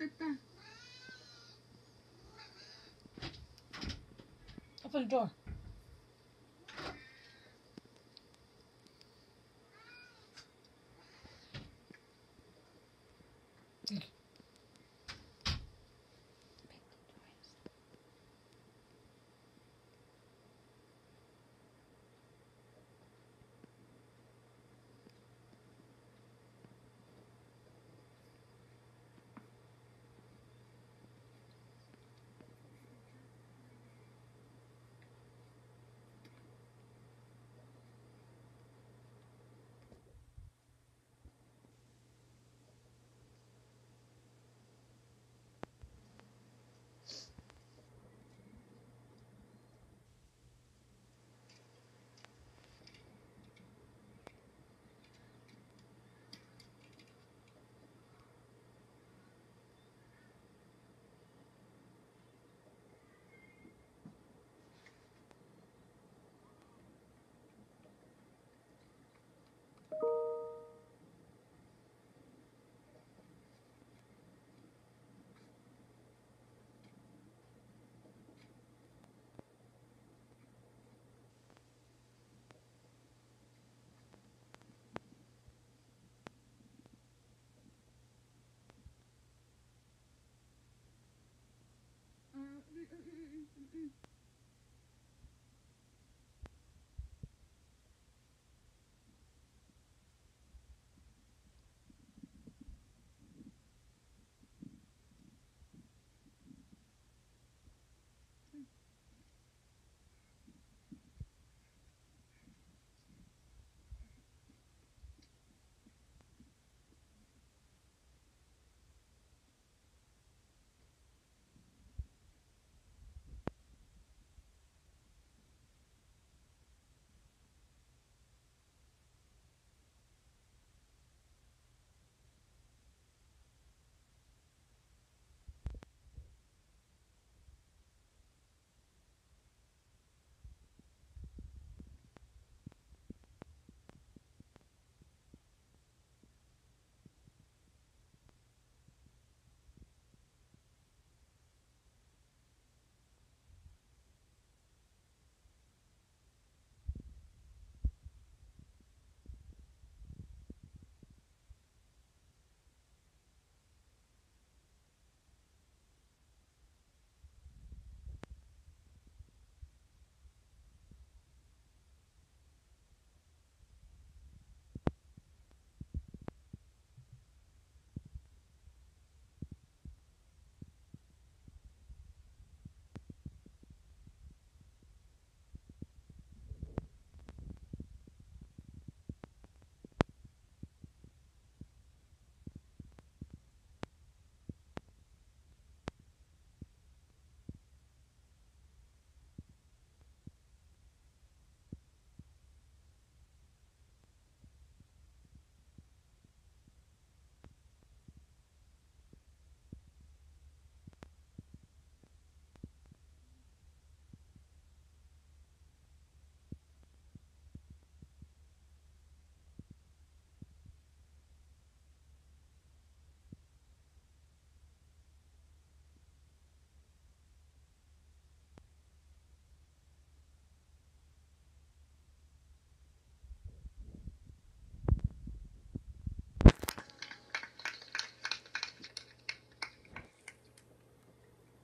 Open the door.